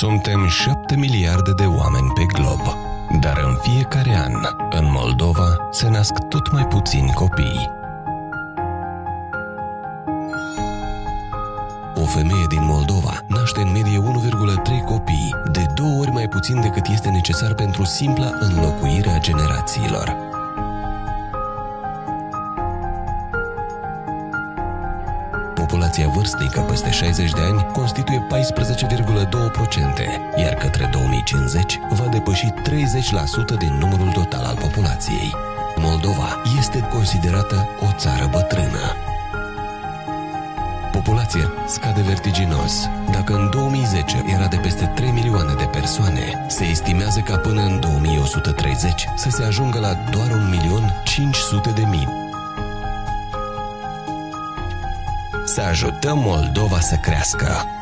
Suntem 7 miliarde de oameni pe glob, dar în fiecare an, în Moldova, se nasc tot mai puțini copii. O femeie din Moldova naște în medie 1,3 copii, de două ori mai puțin decât este necesar pentru simpla înlocuire a generațiilor. Populația vârstnică peste 60 de ani constituie 14,2%, iar către 2050 va depăși 30% din numărul total al populației. Moldova este considerată o țară bătrână. Populația scade vertiginos. Dacă în 2010 era de peste 3 milioane de persoane, se estimează ca până în 2130 să se ajungă la doar 1 Să ajutăm Moldova să crească!